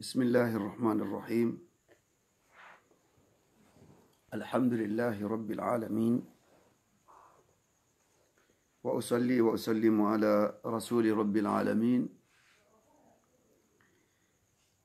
بسم الله الرحمن الرحيم. الحمد لله رب العالمين. وأصلي وأسلم على رسول رب العالمين.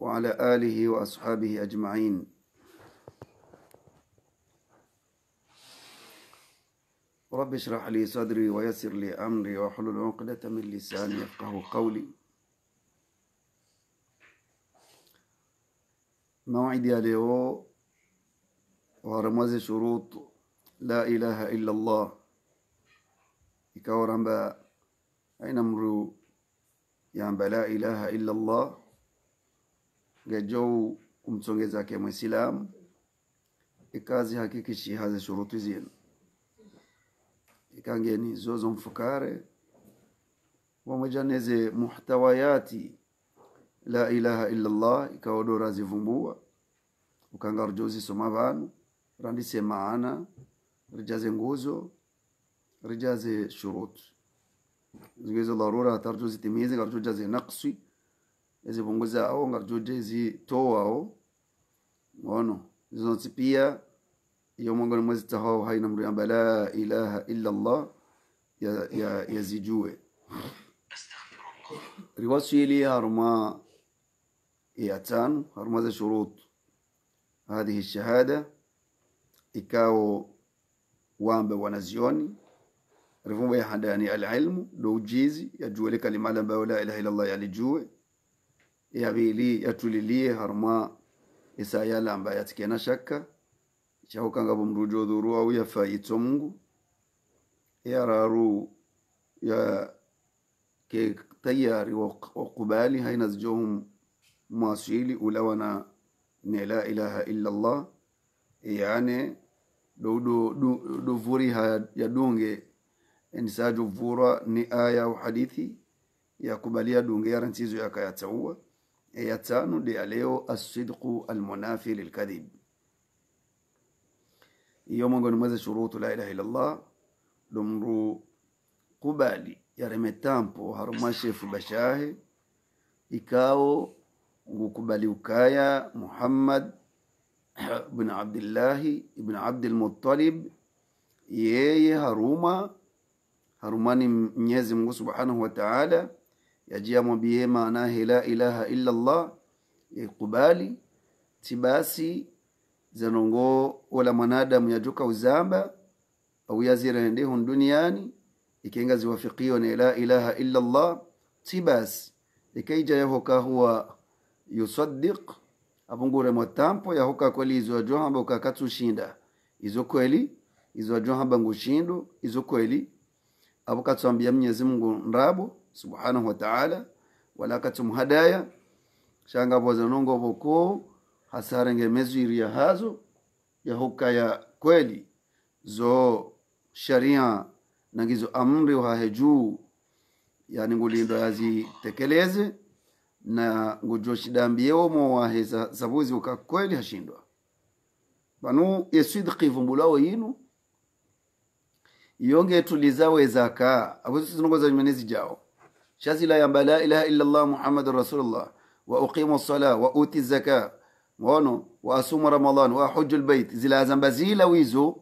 وعلى آله وأصحابه أجمعين. رب اشرح لي صدري ويسر لي أمري واحلل عقدة من لساني يفقه قولي. موعد ya leo waramaze shurut la ilaha illa Allah ikawa ramba aina mru yamba la ilaha illa Allah gajou umsongeza ke mwislamu ikazi hakikishi haze shuruti zinu ikangeni zozo mfukare wamojaneze muhtawayati la ilaha illa Allah ikaodora zivumbua ukanga rjozi soma vanu randise maana rijaze nguzo rijaze shurut zigezo dharura tarjozi zitimize ngarjoja ze naqsi ezivunguza ao ngarjoja zitoa ao. Ngono zizonsi pia iyo ni mwezi tahao haina mru yamba la ilaha illa Allah ya, ya, yazijue. Riwasili haruma iatano harumaze shurut hadhihi shahada ikao wambe wanazioni rivumba ya handani alilmu do ujizi yajue le kalimala ambayo la ilaha illallah yalijue yavili yatulilie haruma isayala ambaye atikena shaka chahukangabo mrujo dhuru au yafa mungu yararu ya ke tayari wakubali haina zijohum mwasili ulawana ne la ilaha illa Allah yani do do do, do vuri ha ya dunge enisajo vura ni aya au hadithi ya kubalia dunge ya rantizo ya kayataua ya tano de ya leo as-sidqu al-munafi lil-kadhib. Iyo miongoni mweze shurutu la ilaha illa Allah lumru kubali yaremetampo harumashefu bashahe ikao ngukubali ukaya Muhammad ibn Abdillahi ibn Abdul Muttalib yeye haruma. Harumani Mwenyezi Mungu Subhanahu wa Ta'ala yajia mwambie maana la ilaha illa Allah yakubali tibasi zanongo wala mwanadamu yajuka uzamba au yazirende hun duniani ikenga ziwafikio na la ilaha illa Allah tibasi ikaija yahoka huwa yusaddiq avungure mwatampo yahuka kweli izo ajo hamba ukakatsushinda izo kweli izo ajo hamba ngushindu izo kweli. Katsambia mnyezi Mungu ndabo subhanahu wa ta'ala wala katumhadaya shanga boza nongo boko hasarenge mezwiri ya hazo yahuka ya kweli. Zo sharia nangizo amri wa hejuu yani ngulindo yazitekeleze na ngujoshidambiewo zavuzi uka kweli hashindwa. Panu yesidiki vumbulawo yinu yonge tulizawe zaka abuzo zinongoza nymenezi jao. Shazila yamba la ilaha illa allah Muhammad rasulullah wa uqimu sala wa uti zaka ngono wa asumu ramadan wa albayt zila zamba zila wizo.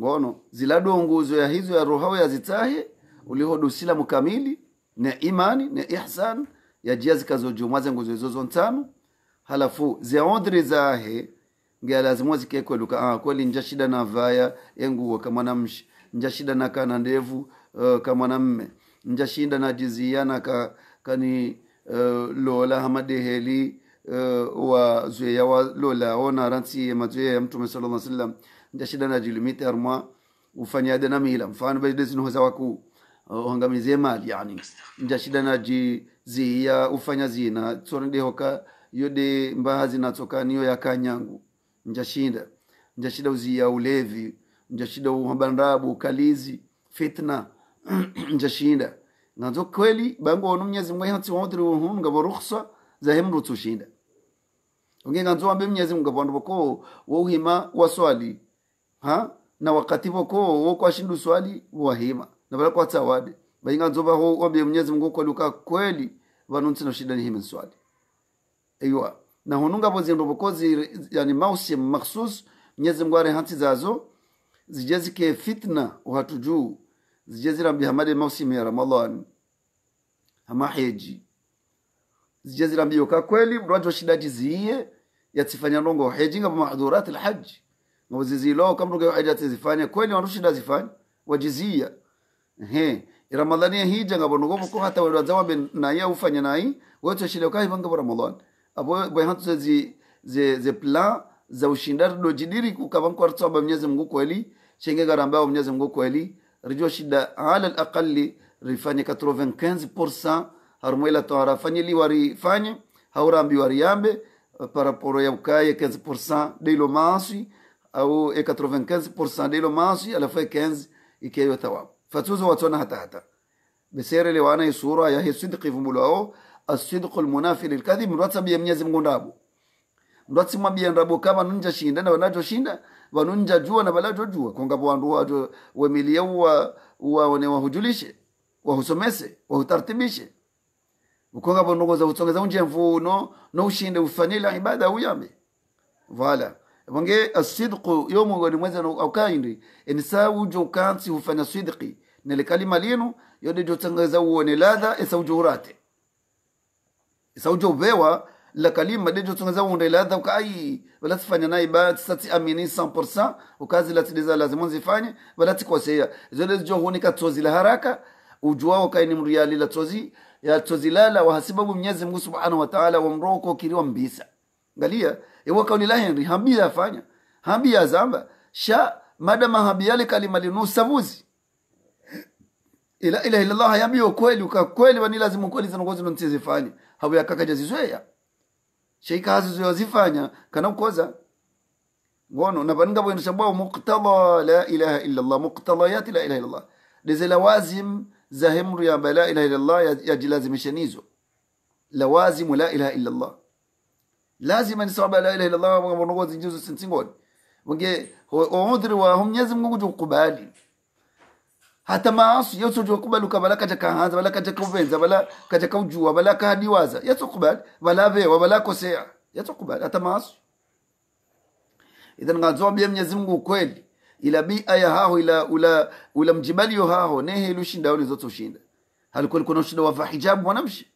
Ngono zila donguzo ya hizo ya roho ya zitahe ulihodusila mukamili na imani na ihsan yajia zikazojumwaze nguzo hizo zontano halafu ziondri zahe ngia lazima zikekweluka ah, kweli nja shida na vaya enguo kama namshi nja shida na kana ndevu uh, kama namme nja shinda na jizia na ka, kani uh, lola hamadeheli uh, wa zuya wa lola ona ransi mazwe ya mtume sallallahu alaihi wasallam nja shida na jilimite armwa ufanyade na mila mfano bade zinoza waku uhangamizie mali yani. Nja shida na ji ziya ufanya zina tsonde hoka yode mbaha natsoka niyo yakanyangu njashinda njashida uziya ulevi njashida uhambandabu ukalizi fitna njashinda nganzo kweli bango ono mnyezi mwe hatsi wodri uhun ngabo rukhsa za hemru tushinda unge nganzo ambe mnyezi mungu ngabo boko wo uhima waswali ha na wakati boko wo kwashindu swali swali wahima na bala kwa tsawade bayinga nzoba ho wambie mwenyezi mungu kwa luka kweli na shida ni hime swali eywa na honunga bo zindu bokozi yani mausi makhsus mnyezi mungu are hansi zazo zijezi ke fitna uhatuju zijezi rambi hamade mausi ya ramadhan hama heji. Zijezi rambi yoka kweli mrwajo shida jiziye yatifanya nongo heji ngabo mahdhurat alhajj. Ngabo zizilo kamruga haja zifanya kweli wandu shida zifanya wajizia he ramadhani hija ngabo ngobo ko hata wale wazawa ben na ya ufanya nai wote shile kai banga ramadan abo boy hatu ze ze ze plan za ushindar do jidiri kukaba kwa tsaba mwenyezi Mungu kweli chenge garamba mwenyezi Mungu kweli. Rijo shida ala alaqal rifanye 95% harmoila to fanye li wari fanye haurambi wari yambe paraporo ya ukaye 15% dilo masi au e 95% dilo masi alafu 15 ikeyo thawabu fatuzo حتى بسير hata وانا le يا sura صدق في ملوه الصدق المنافي للكذب mrwatsa bia mnyezi Mungu ndabo mrwatsi mwabia ndabo kama nunja shinda na wanajo shinda wanunja jua na balajo jua. Konga bwandu wajo wemilia wa wa ne wahujulishe wahusomese wahutartibishe ukonga bondogo za utsongeza unje mvuno no ushinde ufanyila ibada uyame vala wange asidqu yomu wani mweza au kaindi insa ujo kansi hufanya sidqi. Nele kalima linu yode jo tangeza uone ladha esa ujo urate esa ujo bewa la kalima de jo tangeza uone ladha ukai wala tifanya na iba sati amini 100% ukazi la tideza lazima zifanye wala tikosea zole jo hunika tozi la haraka ujuao kaini mriali la tozi ya tozi lala wa hasibabu Mwenyezi Mungu Subhanahu wa Ta'ala wamroko kiriwa mbisa. Ngalia ewa kauli la henry hambia afanya hambia zamba. Sha madama hambi yale kalima linu sabuzi ila ila ila Allah yambi kweli uka kweli wani lazima kweli kozi ndo ntizifanye habu ya kaka jazizoea sheika hazi zozifanya kana ukoza. Ngono na banga bwana shababu muqtada la ilaha illa Allah muqtadayat la ilaha illa Allah. Dizi lawazim za hemru ya la ilaha illa Allah yajilazimishanizo lawazim la ilaha illa Allah lazima ni sababu la ilaha illallah wa mnogozi juzu sintingoni wange udhri wa Mwenyezi Mungu kukubali. Hata maasi yote ukubali ukabala kaja kaanza bala kaja kuvenza bala kaja kujua bala kahadiwaza. Yatokubali bala vewa bala kosea. Yatokubali hata maasi idhan ngazo bia Mwenyezi Mungu kweli ila bi ya haho ila ula ula mjibali yo haho nehe lushinda wale zote ushinda. Halikuwa kuna ushinda wa hijabu mwanamshi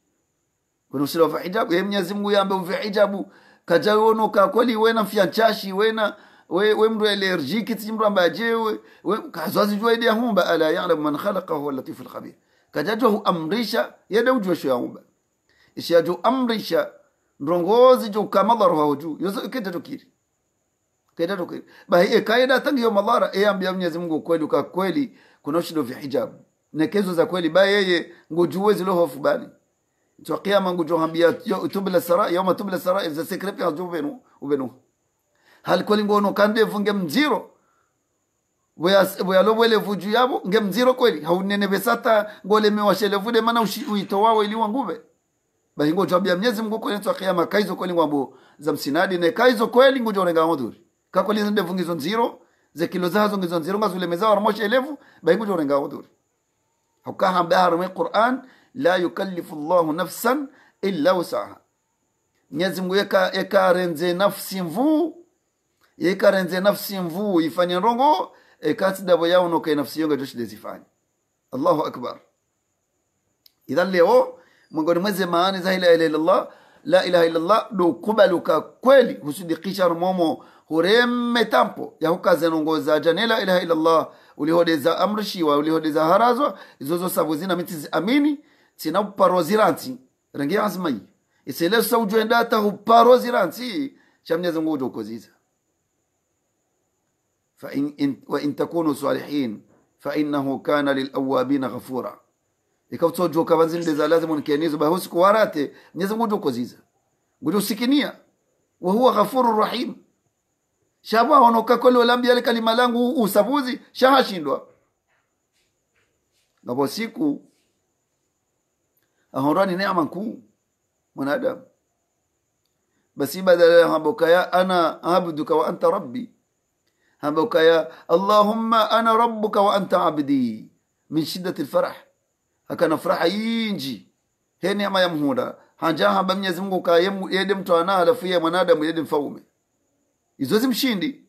kuna ushinda wa hijabu ye mnyezi Mungu yambe uvi hijabu. Kaja wono ka kweli wena mfianchashi wena we we mndu allergique tsi mndu ambaye jewe we, kazazi jua ile humba. Ala ya'lam man khalaqa huwa latif alkhabir kajajo amrisha yede ujua sho humba. Isha jo amrisha ndongozi jo kamadhar wa ju yozo kete tokiri kete tokiri ba hiye kaida tangi yo madhara e ambia Mwenyezi Mungu kweli ka kweli kuna shindo vya hijab na kezo za kweli ba yeye ngujue zilo hofu to qiyama ngujo hambia tubla sara yawma tubla sara za sekre pia jubenu ubenu hal kweli ngono kande vunge mziro bweyalobwele vuju yabo nge mziro kweli haunene besata ngole mewashele vude mana uito wao ili wangube basi ngo jabia mnyezi Mungu kweli twa kiyama kaizo kweli ngwambo za msinadi ne kaizo kweli ngujo renga ngodhuri kakweli nde fungizo nziro ze kilo zazo ngizo nziro ngazule mezao ramosha elevu basi ngujo renga ngodhuri hukaha bahar min Qur'an la yukallifu Allahu nafsan illa wusaha. Mwenyezi Mungu yeka eka renze nafsi mvuu yekarenze nafsi mvuu ifanye rongo ekati dabo yao noka nafsi yonga joshi dezifanye Allahu akbar. Idhan leo miongoni mweze maani za la ilaha illallah la ilaha illallah do kubaluka kweli husudikisha rumomo hureme tampo ya hukaze nongoza jane la ilaha illallah ulihodeza amrishiwa ulihodeza harazwa izozo sabu zina mitizi amini senão paroziransi rangi azmai esele saujwenda tahu paroziransi fa in, in wa in takunu salihin fa fainahu kana lil lilawabina ghafura. Ikavutsojuka vanzindeza lazima unkenizo bahe usikuwarate mwenyezi mungu utokozisa nguti usikinia wahuwa ghafuru rahim. Shawahonoka kololambia le kalima langu usabuzi shahashindwa ngapo siku Ahura ni neema kuu mwanadamu basi badala ya habokaya ana abduka wa anta rabbi. Habokaya allahumma ana rabbuka wa anta abdi. Min shiddati lfarah akana furaha yinji. He neema ya muhuda muhunda hanjahamba Mwenyezi mungu ka yede mtu ana alafu ya mwanadamu yede mfaume. Izo zimshindi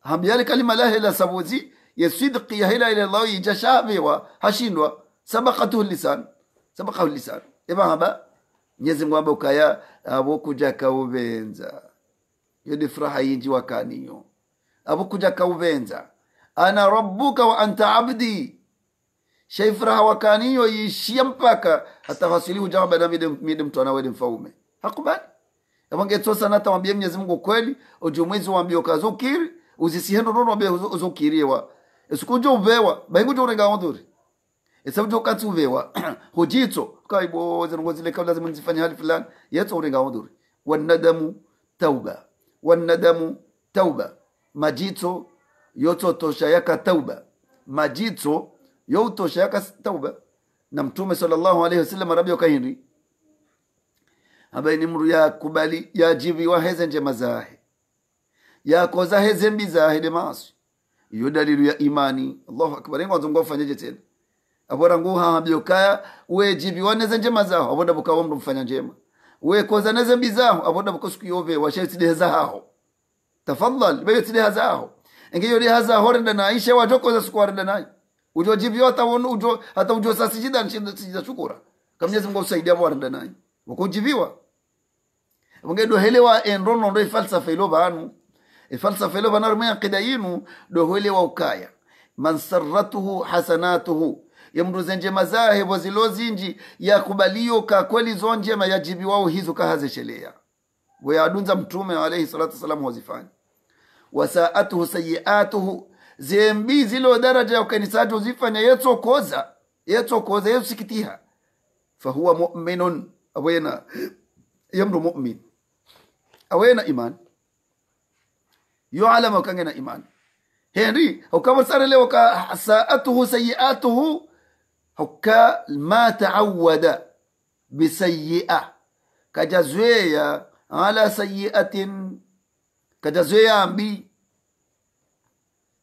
hambiali kalima la hela sabuzi ya sidqi ya hila ila llahu yijashavewa hashindwa. Sabakatuhu lisan sabaqahu lisan eba haba mwenyezi mungu amba ukaya abo kuja kaubenza yodi furaha yinji wakaniyo abokuja kaubenza ana rabbuka wa anta abdi. Shaifuraha wakaniyo yishia mpaka hata hasilihu jama na mide, mtu anawede mfaume. Hakubali. Abangetosa nata wambie mwenyezi mungu kweli ujumwezi mwezi wambie ukaza ukiri uzisihendo nono wambie uzukiriwa. Esikujo uvewa baingujo urenga ondhuri esabujo ukati uvewa hujitso kaibo zinongozile kabla lazima nzifanye hali fulani. Yetso urenga uduri wanadamu tauba. Wanadamu tauba. Majitso yotsotosha yaka tauba. Majitso youtosha yaka tauba. Na mtume sallallahu alaihi wasallam rabbi wakahindi ambaye ni mru yakubali yajibiwa heze njema zahe yakoza heze mbi zahe de maasi. Iyo ya imani. Allahu akbar. Ingo zongo fanyeje tena abora ngu ha byokaya we jibi waneze njema zaho aboda buka mru mfanya njema. We koza neze mbi zaho aboda siku yove washaiti de zaho. Tafadhal bayo tide hazaho engeyo de haza renda na aisha wajokoza siku renda naye ujo jibi hata wonu ujo hata ujo sasa sijida sijida shukura. Kamnyezi mungu usaidia bo renda naye wakujibiwa wangedo helewa enrono ndo falsafa ilo banu falsafa ilo banu rumya qida yinu do helewa ukaya. Man sarratuhu hasanatuhu yamruze njema zahe bozilo zinji yakubaliyo ka kweli zo njema yajibiwao hizo kahazesheleya weyadunza mtume alayhi salatu wasalam wazifanya. Wasaatuhu sayiatuhu zembi zilo daraja ya ukanisatu zifanya yetsokoza yetsokoza yetsikitiha fahuwa muminun awena yamru mumin. Awena iman. Yo alama kange na iman. Henry hukama sare leo ka saatuhu sayiatuhu hukka ma taawada bisayi'a kajazweya ala sayiatin kajazweya ambi.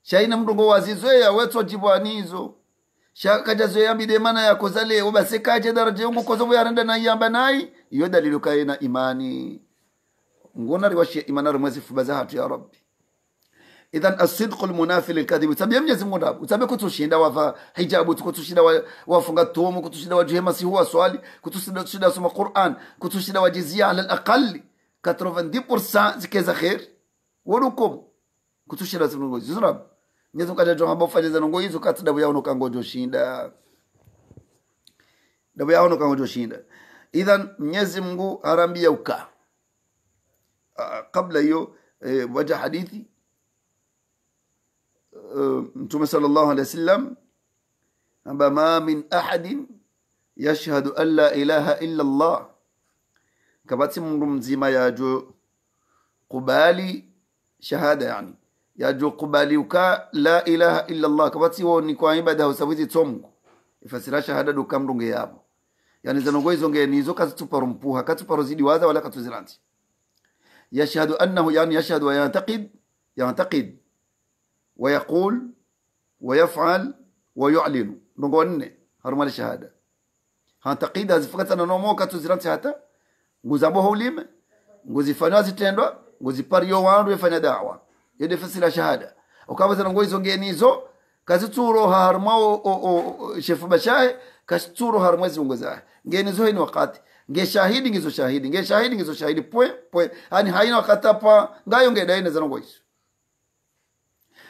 Shaina mndungo wazizweya wetso jibwanizo kajazweya ambi demana yakoza leo. Basi kaje daraja yungu kozo yarenda na yamba nai. Iyo dalilu kaina imani. Ngona riwashia imana rumwezi fubaza hatu ya rabbi idhan asidqu lmunafi lilkadhibi tabia mnyezi mungu ndabo utabe kutushinda wava hijabu kutushinda wa- wafunga tumu kutushinda wajuhe masihu wa swali kutushinda tushinda wasoma quran kutushinda wajizia ala laqali 90% zikeza khair. Wodukom kutushinda zinongo zizurab mnyezi mungu ajajo hamba ufanye zinongo hizo kati dabu yao nokangojo shinda dabu yao nokangojo shinda idhan mnyezi mungu harambia ukaa. Ah, kabla hiyo eh, waja hadithi آه، نتوما صلى الله عليه وسلم ما من أحد يشهد أن لا إله إلا الله. كباتي من مزيما يا جو قبالي شهادة يعني. يا جو قبالي وكا لا إله إلا الله. كباتي وني كو عباده وسويتي تصوم يفسر شهادة دو كام رونغي يابو يعني زنو غوي زونغي ني زو كاتو بارومبوها كاتو بارو ولا كاتو زيرانتي. يشهد أنه يعني يشهد ويعتقد يعتقد ويقول ويفعل ويعلن نقول هرم الشهادة هانتقيد hazifukata na nomoka tuziranti hata nguzabo ulime nguzifanywa zitendwa nguzipariyo wandu efanya dawa yede fasila shahada ukabaza ngo izo ngenizo kazitsuro harma o, o, o, shefu bashahe kasitsuro harma zungozahe ngenizo hini wakati nge shahidi ngizo shahidi nge shahidi ngizo shahidi pwe pwe yani haina wakati apa ngayo ngedaine zanongo izo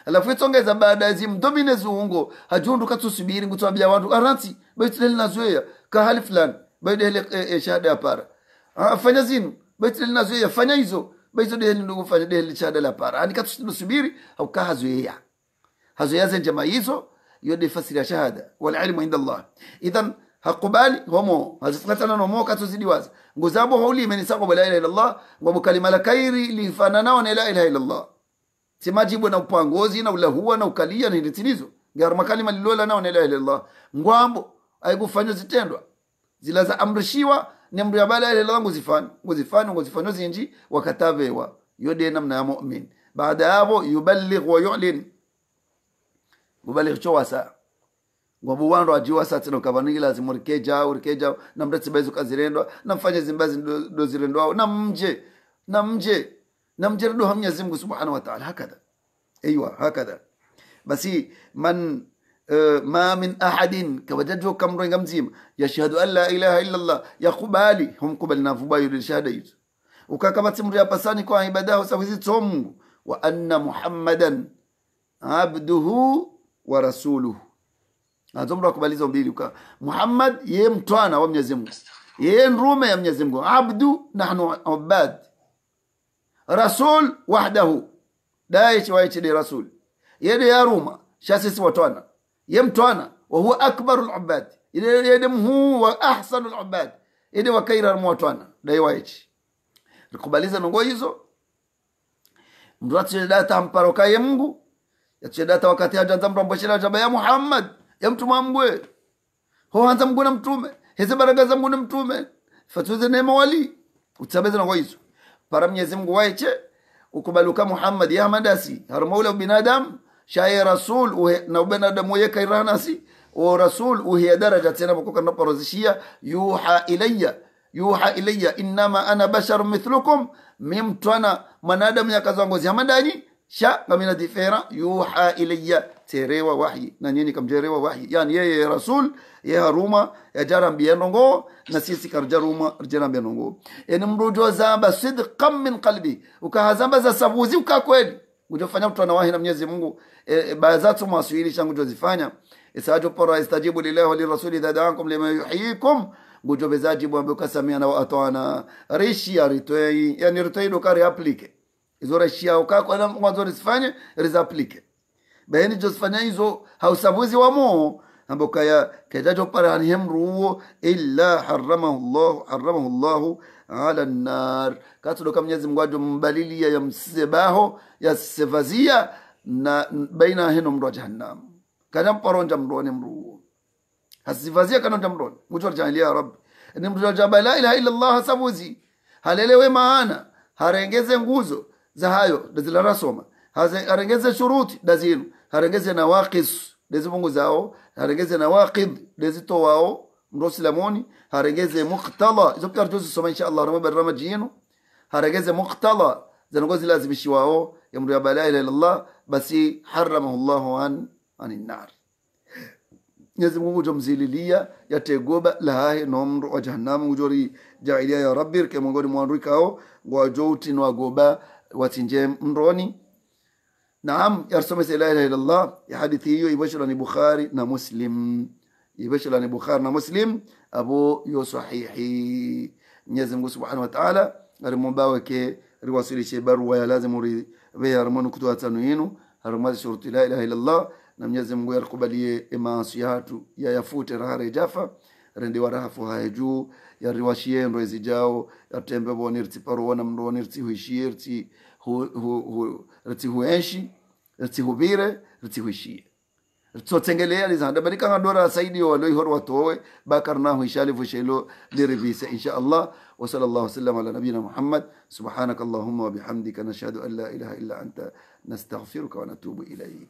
alafu itongeza baada ya zimdomine zuungo hajundu katusubiri ngutwambia aranti baitileli nazoea kahali fulani baidehele e, e, shahada ya para. Afanya fanya zinu baitileli nazoea fanya hizo. Baizo dehele ndugu fanya deheli shahada la para. Ani katusubiri au kahazoea hazoea. Zenje hizo yode fasira shahada. Wal ilmu inda Allah. Idhan hakubali homo. Hazifuatana nomo katuzidi waza nguzabo hauli imenisako la ilaha illa Allah ngobo kalima la kairi lifananao na la ilaha illa Allah simajibu na upangozi na ulahua na ukalia na ilitinizo garma kalima lilola nao na ilaha illa Allah ngwambo aikufanya zitendwa. Zila za amrishiwa ni amri ya bala ilaha nguzifanya nguzifanya nguzifanya zinji wakatavewa yode namna ya mu'min. Baada hapo yuballigh wa yu'lin. Muballigh cho wasa. Ngwabu wando ajiwa satino kavanigi lazima urikeja urikeja na mratibazi kazirendwa na mfanye zimbazi ndo zirendwao na mje na mje namjariduha Mwenyezi Mungu Subhanahu wa Ta'ala. Hakadha. Aiywa, hakadha basi man uh, ma min ahadin kawajajwa kamrenga mzima yashhadu an la ilaha illa Allah yakubali humkubali navubayo lishahada hizo ukakabati mri apasani kwa ibada yao sawizi tomu wa anna muhammadan abduhu wa rasuluhu. Azomra kubalizo mbili uka Muhammad ye mtwana wa Mwenyezi Mungu. Ye nrume ya Mwenyezi Mungu. Abdu nahnu ubad rasul wahdahu. Daichi waichidi rasul. Yede yaruma shasisi watwana ye mtwana wa huwa akbaru lubad yede mhuu wa ahsanu lubad yede wakaira watwana dai waichi rikubaliza nongo hizo. Mndu atuchedata mparoka ye mungu. Yatuchedata wakati ajanza mndu ambweshera jaba ya muhammad. Ya mtuma mbwe. Ho hanza mgwe na mtume. Heze baraka za mgwe na mtume. Fatuze neema wali. Utsabeze nongo hizo para mwenyezi mungu waeche ukubaluka muhammad ya madasi. Harmaula binadam shaye rasul uhe, na ubinadamu uye kairanasi o rasul uhiya daraja tena bukuka naparozishia yuha ilayya yuha ilayya innama ana basharu mithlukum mimtwana mwanadamu yakazangozi hamadani sha ngamina difera yuha ilayya terewa wahyi na nyinyi kamjerewa wahyi yani yeye rasul ye haruma yajara biyanongo na sisi karjaruma rjera mbienongo eni mrujo zamba sidqan min qalbi. Ukahazamba za sabuzi ukakweli ujofanya mtu anawahi na Mwenyezi Mungu. E, e, bazatu maswili changu jozifanya. Isajo pora istajibu lillahi wa lirasuli idha da'akum lima yuhyikum. Gujo bezajibu ambe ukasamia wa atwana rishi aritoi yani ritoi dokari aplike. Izo rishi au ka kwa mwanzo risifanye rizaplike bayani jozifanya hizo hausabuzi wa mo ambo kaya kejajo para an hemruo illa haramahu llahu haramahu llahu ala nar. Katudo kama Mwenyezi Mungu ya msebaho ya sevazia na baina heno mro jahannam. Kana paronja mrone mruo. Hasivazia kana nja mrone mucho jahilia ya rabbi. Ni mtu jaba la ilaha illa Allah hasabuzi halelewe maana. Harengeze nguzo za hayo dazila rasoma harengeze shuruti dazinu harengeze na waqis dezi dezimungu zao harengeze na waqid dezi to wao dezitowao mrosilamoni harengeze muqtala. Izo pia soma insha Allah rama barama jino harengeze muqtala zanagozi lazimishiwao ya mru ya bala ila illa Allah basi haramahu Allah an anin nar. Mwenyezi Mungu jomzililia yategoba lahahe nomru wa jahannamu ujori jailia ya rabbi ke mongoni mwanrikao ngwajouti nwagoba watinje mroni naam yarsomese la ilaha illallah ya hadithi hiyo ibashirani bukhari na muslim. Ibashirani bukhari na muslim abo yo sahihi mwenyezi mungu subhanahu wa taala arimwambaweke riwasilishe barua ya lazimu riveyarimoni kutoa tano yinu harimazi shuruti la ilaha illallah na mwenyezi mungu yarikubalie emaasi yatu yayafute rahare jafa rende warahafu haye juu yariwashie ndo ezijao yatembe boni ritiparuona mndoni nirti, riti rtihuenshi rtihuvire rtihuishie rtsotengelea lizanda barika ngandora saidi waloi horwa towe bakarna huishali fushelo lirivise insha Allah wa sallallahu wasallam ala nabiyina Muhammad subhanakallahumma wa bihamdika nashhadu an la ilaha illa anta nastaghfiruka wa natubu ilayk